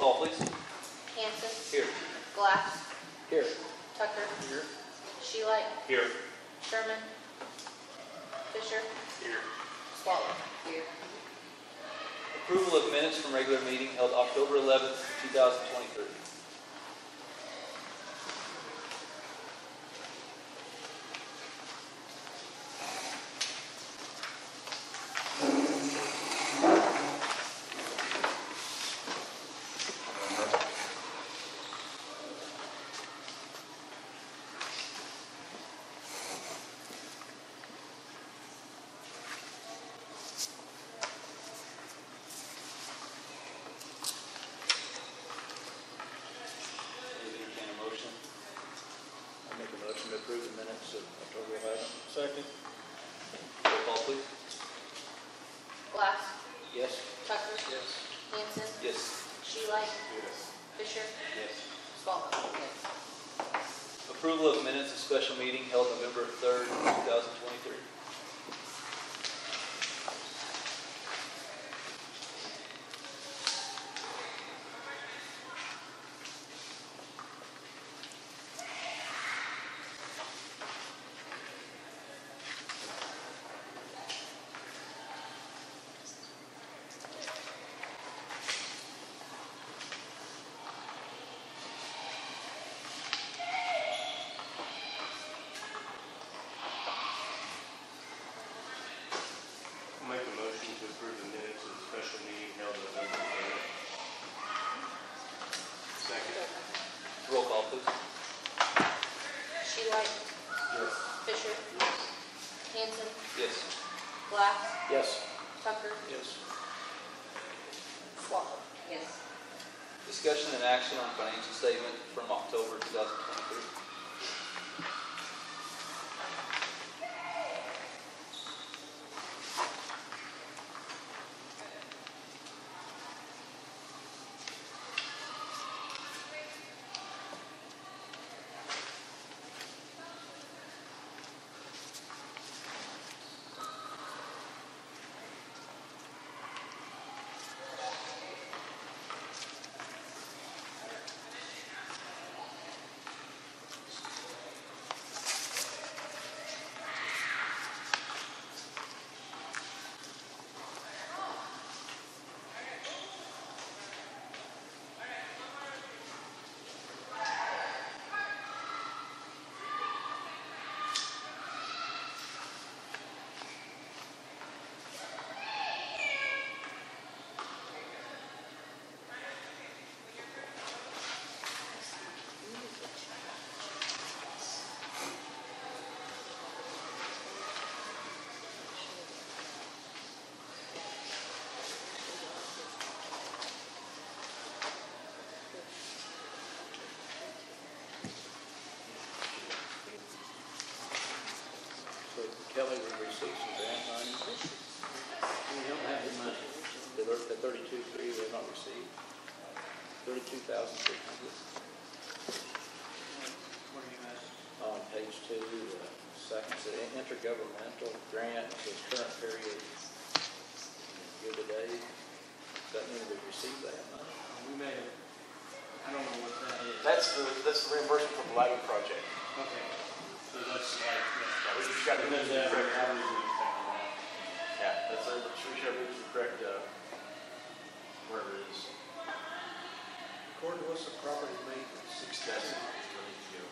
Call please. Hanson, Here. Glass, Here. Tucker, Here. Sheelight, Here. Sherman, Fisher, Here. Swallow. Here. Approval of minutes from regular meeting held October 11th, 2023. Entertain a motion. I make a motion to approve the minutes of October 11th. Second. Roll call please. Glass, Yes. Tucker, Yes. Hanson, Yes. Sheelight, Yes. Fisher, Yes. Swallow. Yes. Approval of minutes of special meeting held November 3rd, 2023. I'll make a motion to approve the minutes of the special meeting held November third. Second. Roll call please. Sheelight, Yes. Fisher, Hanson, Yes. Glass, Yes. Tucker, Yes. Swallow. Yes. Discussion and action on financial statement from October 2023. So Kelly will receive some grant money. We don't have the money. The thir- the thirty-two, three, they're not received. Thirty-two thousand six hundred. On page two, uh, second, it says intergovernmental grant, it says current period, year to date. Does that mean we received that money? We may have, I don't know what that is. That's the, that's the reimbursement for the lighting project. Okay, so that's like, Yeah, we just got to yeah. the correct. I was gonna check on that. Yeah, that's, we should the correct, uh, wherever it is. Gordon, what's the property maintenance? Six thousand, ready to go.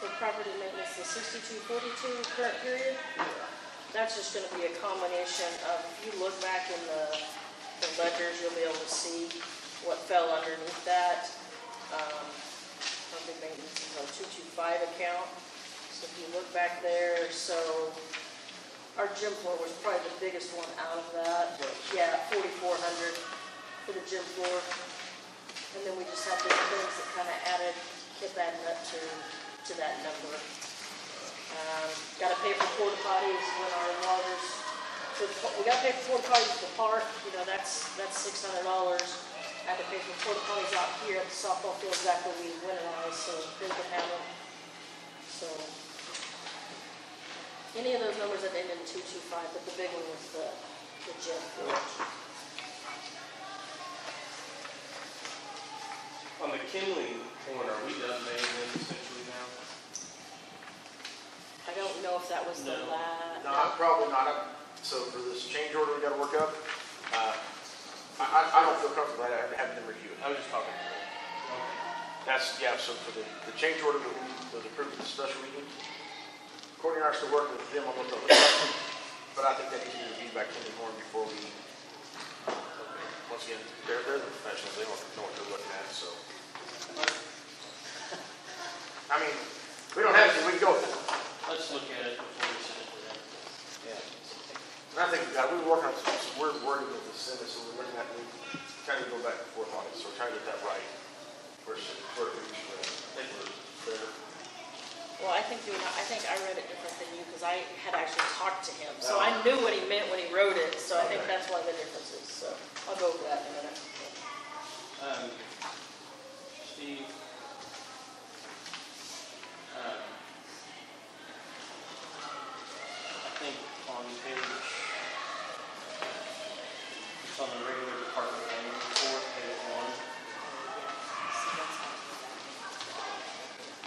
For property maintenance, the sixty-two forty-two current period, that's just gonna be a combination of, if you look back in the, the ledgers, you'll be able to see what fell underneath that. Um, maintenance is our 225 account. So if you look back there, so our gym floor was probably the biggest one out of that. Yeah, 4,400 for the gym floor. And then we just had those things that kind of added, kept adding up to, to that number. Um, got to pay for porta potties when our waters, we got to pay for porta potties for the park, you know, that's, that's $600. I had to pay for porta potties out here at the softball fields after we winterized so they could have them. So any of those numbers that end in 225, but the big one was the, the jet. On the kindling corner, are we done laying them essentially now? I don't know if that was the last. No, probably not. So for this change order we gotta work up, That's, yeah, so for the, the change order that we, was approved at the special meeting, Courtney and I are still working with them on what those are. But I think that needs to be reviewed by Kenny Horn before we, once again, they're, they're the professionals, they don't know what they're looking at, so. I mean, we don't have to, we can go with it. Let's look at it before we send it to them. Yeah. And I think, uh, we were working on some, some word wording with the sentence, so we're looking at, we kind of go back and forth on it, so we're trying to get that right. Where it where it should, uh, I think we're fair. well, I think you, I think I read it different than you, because I had actually talked to him. So I knew what he meant when he wrote it, so I think Okay. that's of the differences, so I'll go over that in a minute. Um, Steve. um, I think on page, it's on the regular department payment report, page one,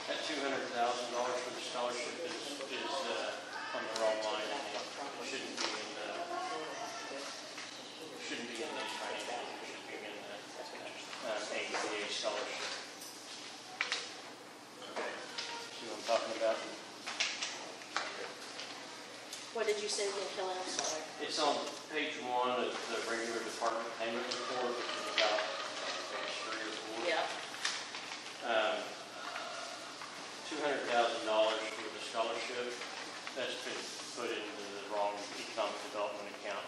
that two hundred thousand dollars for the scholarship is, is, uh, on the wrong line. It Shouldn't be in the, shouldn't be in this financial, it should be in the, uh, ADA scholarship. Okay. See what I'm talking about? What did you say again, Kelly? I'm sorry. It's on page one of the regular department payment report, which is about page three or four. Yeah, Um, two hundred thousand dollars for the scholarship, that's been put into the wrong economic development account,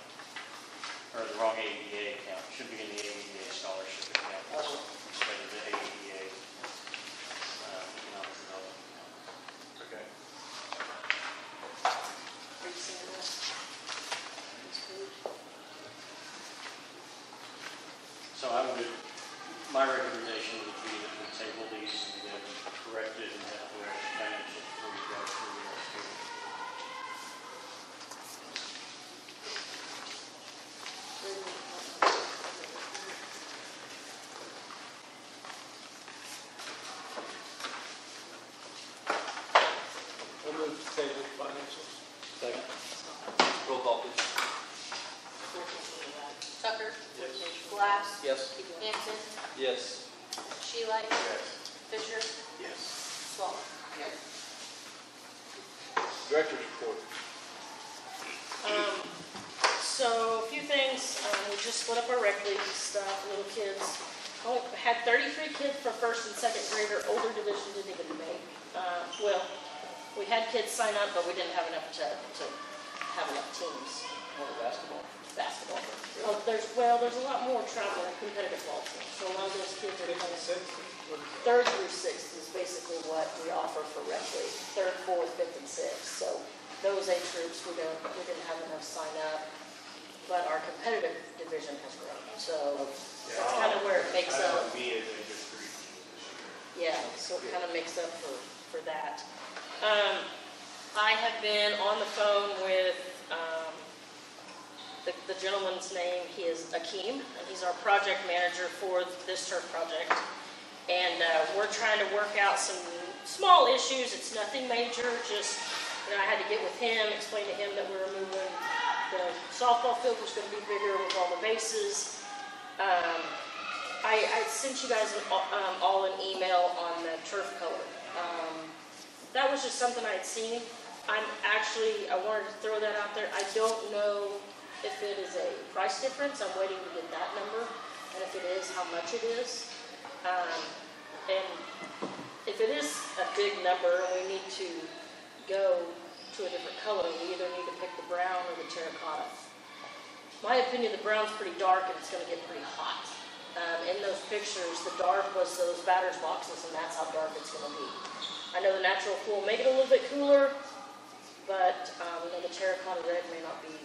or the wrong AEDA account, should be in the AEDA scholarship account instead of the AEDA, uh, economic development account. Okay. are you seeing that? This page? So I would, my recommendation would be that we table these and get them corrected and have the financials before we go through the rest of it. We'll move to table financials. Second. Roll call, please. Tucker? Yes. Glass? Yes. Hanson? Yes. Sheila? Yes. Fisher? Yes. Swallow? Director's report. Um, so a few things, um, we just split up our rec league stuff, little kids. Oh, had thirty-three kids for first and second grader, older division didn't even make. Uh, well, we had kids sign up, but we didn't have enough to, to have enough teams, basketball. basketball. Oh, there's, well, there's a lot more travel competitive ball teams, so a lot of those kids are playing. Third through sixth is basically what we offer for rec league, third, fourth, fifth, and sixth. So those age groups, we don't, we didn't have enough sign up, but our competitive division has grown. So that's kind of where it makes up, Me as a good yeah, so it kind of makes up for, for that. Um, I have been on the phone with, um, the, the gentleman's name, he is Akeem, and he's our project manager for this turf project. And, uh, we're trying to work out some small issues, it's nothing major, just, you know, I had to get with him, explain to him that we're moving, the softball field was gonna be bigger with all the bases. Um, I, I sent you guys an, um, all an email on the turf color. Um, that was just something I had seen. I'm actually, I wanted to throw that out there. I don't know if it is a price difference. I'm waiting to get that number. And if it is, how much it is. Um, and if it is a big number and we need to go to a different color, we either need to pick the brown or the terracotta. My opinion, the brown's pretty dark and it's gonna get pretty hot. Um, in those pictures, the dark was those batter's boxes and that's how dark it's gonna be. I know the natural cool will make it a little bit cooler, but, um, you know, the terracotta red may not be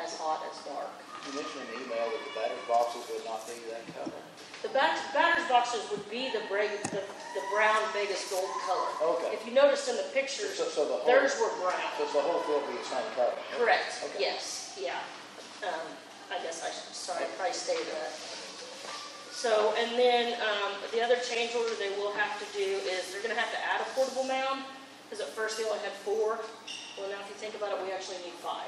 as hot as dark. You mentioned in the email that the batter's boxes would not be that color. The bat, batter's boxes would be the the, the brown Vegas gold color. Okay. If you notice in the pictures, So, so the whole, theirs were brown. So the whole field will be the same color? Correct, Okay. yes, yeah. Um, I guess I, should- sorry, I probably stated that. So, and then, um, the other change order they will have to do is they're gonna have to add a portable mound, because at first they only had four. Well, now if you think about it, we actually need five.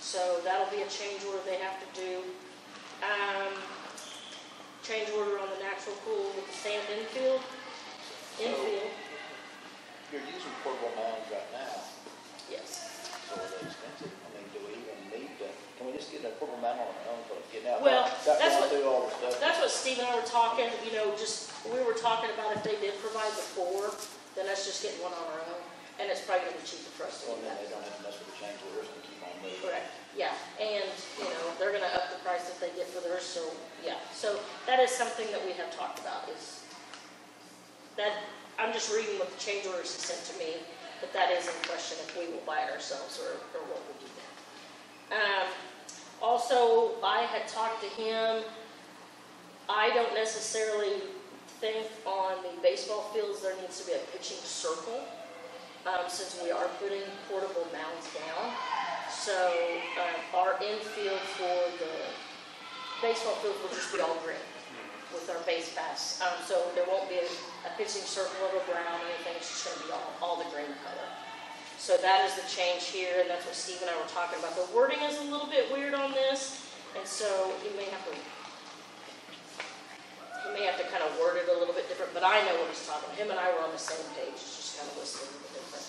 So that'll be a change order they have to do. Um, change order on the natural cool with the sand infield, infield, You're using portable mounds right now, yes. so are they expensive? I mean, do we even need to, can we just get a portable mound on our own, but getting out? Well, Got that's going what- through all the stuff. That's what Steve and I were talking, you know, just, we were talking about if they did provide the four, then let's just get one on our own. And it's probably gonna be cheaper for us to Well, do then that. they don't have to mess with the change orders and keep on moving. Correct, yeah, and, you know, they're gonna up the price that they get for theirs, so, yeah. So that is something that we have talked about, is, that, I'm just reading what the change orders he sent to me, but that is in question if we will buy it ourselves or, or what we'll do there. Um, also, I had talked to him, I don't necessarily think on the baseball fields there needs to be a pitching circle, um, since we are putting portable mounds down. So, um, our infield for the baseball field will just be all green with our base pass. Um, so there won't be a, a pitching circle a brown or anything, it's just gonna be all, all the green color. So that is the change here, and that's what Steve and I were talking about. The wording is a little bit weird on this, and so you may have to, you may have to kind of word it a little bit different, but I know what he's talking, him and I were on the same page, it's just kind of listed a little bit different.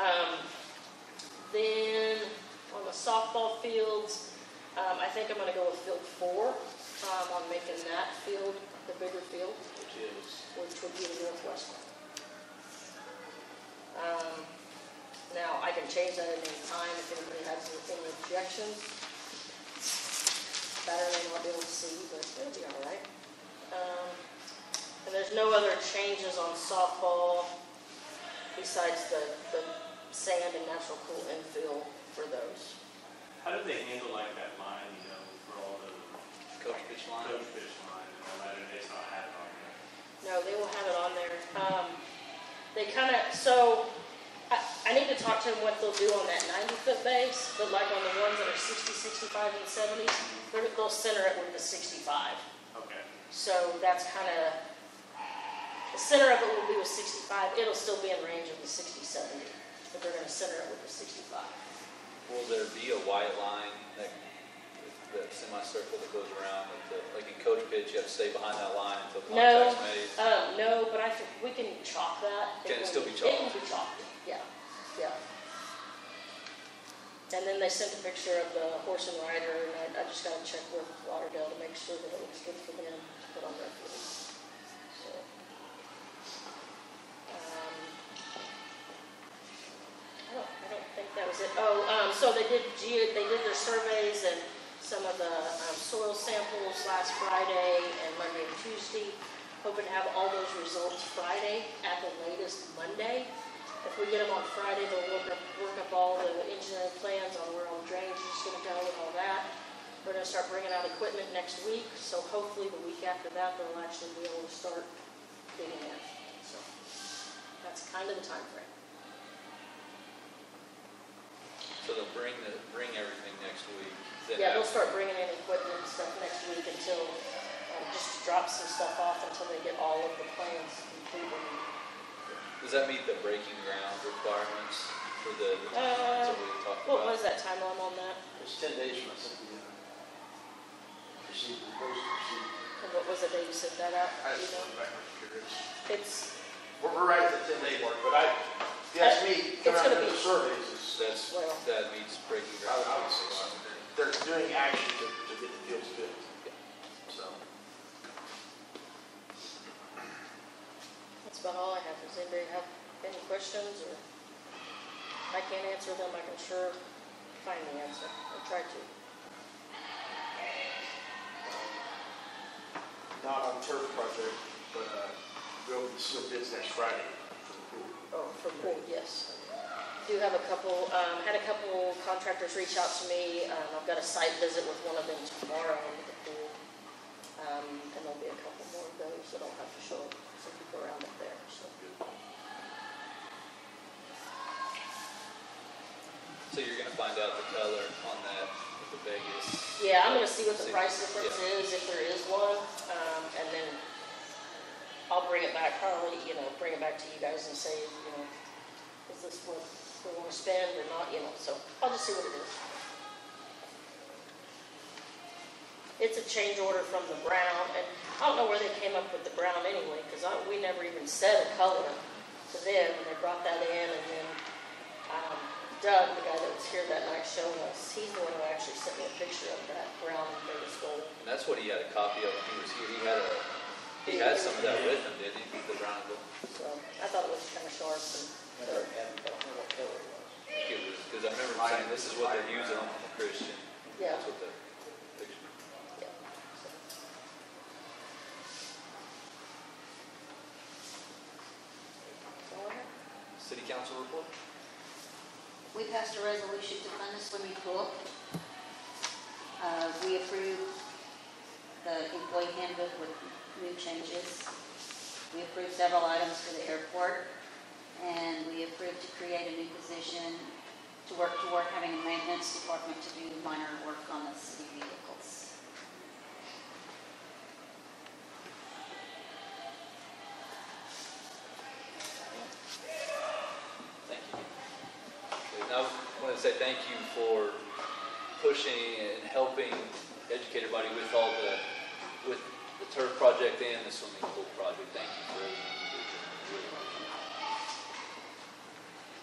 Um, then, on the softball fields, um, I think I'm gonna go with field four, um, on making that field the bigger field Which is, which would be the northwest one. Um, now, I can change that at any time if anybody has any objections. Better may not be able to see, but it'll be all right. Um, and there's no other changes on softball besides the, the sand and natural cool infill for those. How do they handle like that line, you know, for all the Coach pitch line. coach fish line, and no matter, it's not having on there? No, they will have it on there. Um, they kind of, so, I, I need to talk to them what they'll do on that ninety-foot base, but like on the ones that are 60, 65, and seventies, they're, they'll center it with the sixty-five. Okay. So that's kind of, the center of it will be with sixty-five, it'll still be in range of the 60, 70, but they're gonna center it with the sixty-five. Will there be a white line, that, that semicircle that goes around, with the- like in coach pitch, you have to stay behind that line until No. contact's made? Um, no, but I think we can chalk that. Can it will still be It chalked? can be chalked, yeah, yeah. And then they sent a picture of the horse and rider, and I, I just gotta check with Lauderdale to make sure that it looks good for them to put on their field. So, um, I don't, I don't think that was it. Oh, um, so they did geo, they did their surveys and some of the, um, soil samples last Friday and Monday and Tuesday. Hoping to have all those results Friday, at the latest Monday. If we get them on Friday, they'll work up, work up all the engineering plans on where all the drainage is gonna go and all that. We're gonna start bringing out equipment next week, so hopefully the week after that, they'll actually be able to start digging in. So, that's kind of the time frame. So they'll bring the, bring everything next week? Yeah, they'll start bringing in equipment and stuff next week until, um, just drop some stuff off until they get all of the plans completely. Does that meet the breaking ground requirements for the, the Uh, timelines that we talked What about? was that timeline on that? It's ten days from I think we proceed, we supposed to proceed. And what was it that you set that up? I You just know, went back and curious. it's, We're, we're right at the ten day mark, but I, if you ask me, It's coming out gonna of the be- surveys is, That's, Well- that meets breaking I ground. would, I would say so. They're doing action to, to get the fields good. So, that's about all I have. Does anybody have any questions or? If I can't answer them, I can sure find the answer, or try to. not on turf project, but, uh, we open the sealed bids next Friday for the pool. Oh, for pool, yes. do have a couple, um, had a couple contractors reach out to me. Um, I've got a site visit with one of them tomorrow into the pool. Um, and there'll be a couple more of those that I'll have to show some people around up there, so. So you're gonna find out the color on that with the Vegas. Yeah, I'm gonna see what the price difference yeah. is, if there is one, um, and then I'll bring it back, probably, you know, bring it back to you guys and say, you know, is this what we wanna spend or not, you know, so I'll just see what it is. It's a change order from the brown, and I don't know where they came up with the brown anyway, cause we never even said a color to them, and they brought that in, and then, um, Doug, the guy that was here that night showing us, he's the one who actually sent me a picture of that brown and Vegas gold. And that's what he had a copy of when he was here. He had a, he had some of that with him, didn't he? The brown and gold. So I thought it was kind of sharp and, Never had, I don't know what color it was. It was, because I remember him saying, this is what they're using on the Christian. yeah, That's what the picture. yeah. So, all I have. City council report? We passed a resolution to fund the swimming pool. Uh, we approved the employee handbook with new changes. We approved several items for the airport, and we approved to create a new position to work toward having a maintenance department to do minor work on the city vehicles. Thank you. And I want to say thank you for pushing and helping educate everybody with all the, with the turf project and the swimming pool project. Thank you for.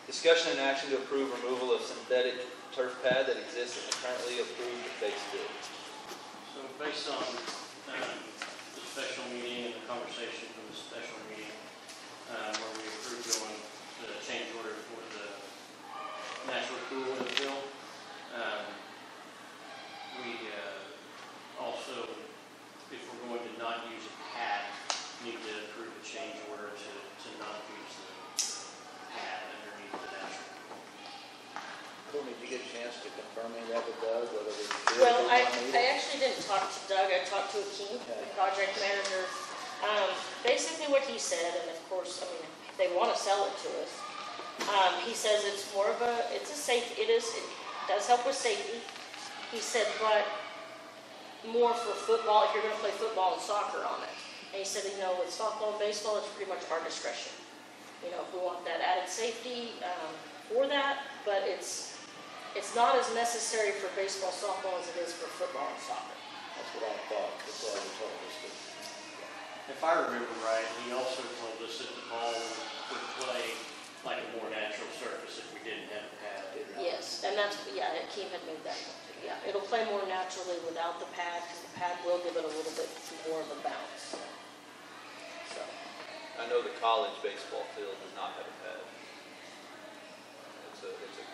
Discussion and action to approve removal of synthetic turf pad that exists in the currently approved base bid. So based on um, the special meeting and the conversation from the special meeting, um, where we approved going the change order for the natural cool um, we uh, also, if we're going to not use a pad, need to approve a change order to, to not use the pad underneath the natural pool. Cool, did you get a chance to confirm any of that with Doug, whether we did Well, I, I actually didn't talk to Doug, I talked to Akeem, the project manager. Um, basically what he said, and of course, I mean, they wanna sell it to us. Um, he says it's more of a, it's a safe, it is, it does help with safety. He said, but more for football, if you're gonna play football and soccer on it. And he said, you know, with softball and baseball, it's pretty much our discretion. You know, if we want that added safety, um, for that, but it's, it's not as necessary for baseball, softball as it is for football and soccer. That's what I thought, that's what he told us, but If I remember right, he also told us that the ball would play like a more natural surface if we didn't have a pad. Yes, and that's, yeah, it- Keem had made that point too, yeah. It'll play more naturally without the pad, because the pad will give it a little bit more of a bounce. So, I know the college baseball field does not have a pad. It's a, it's a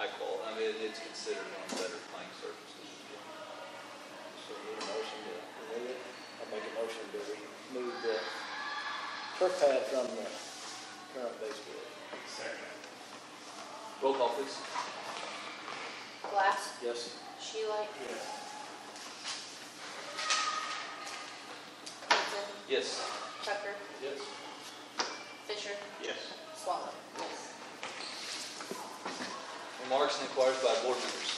high quality, I mean, it's considered one of the better playing surfaces. so we need a motion to remove it. I'll make a motion to remove the turf pad from the current base bid. Roll call, please. Glass, Yes? Sheila, Yes. Hudson, Yes. Tucker, Yes. Fisher, Yes. Swallow. Yes. Remarks and inquiries by board members.